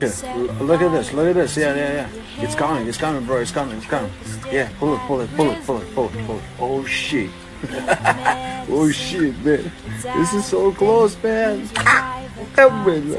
Look at this, look at this. Yeah, yeah, yeah. It's coming, it's coming, bro. It's coming, it's coming. Yeah, pull it, pull it, pull it, pull it, pull it, pull it. Oh shit. oh shit, man. This is so close, man. Help me,